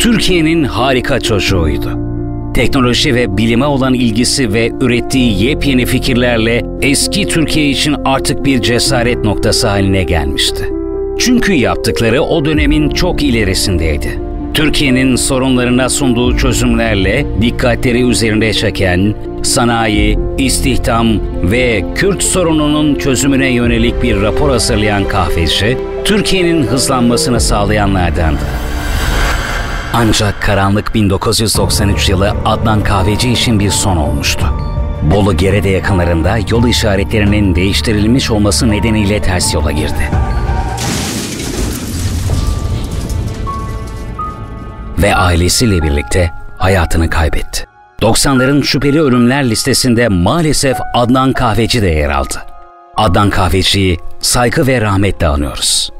Türkiye'nin harika çocuğuydu. Teknoloji ve bilime olan ilgisi ve ürettiği yepyeni fikirlerle eski Türkiye için artık bir cesaret noktası haline gelmişti. Çünkü yaptıkları o dönemin çok ilerisindeydi. Türkiye'nin sorunlarına sunduğu çözümlerle dikkatleri üzerinde çeken, sanayi, istihdam ve Kürt sorununun çözümüne yönelik bir rapor hazırlayan kahveci, Türkiye'nin hızlanmasını sağlayanlardandı. Ancak karanlık 1993 yılı Adnan Kahveci için bir son olmuştu. Bolu Gerede yakınlarında yol işaretlerinin değiştirilmiş olması nedeniyle ters yola girdi. Ve ailesiyle birlikte hayatını kaybetti. 90'ların şüpheli ölümler listesinde maalesef Adnan Kahveci de yer aldı. Adnan Kahveci'yi saygı ve rahmetle anıyoruz.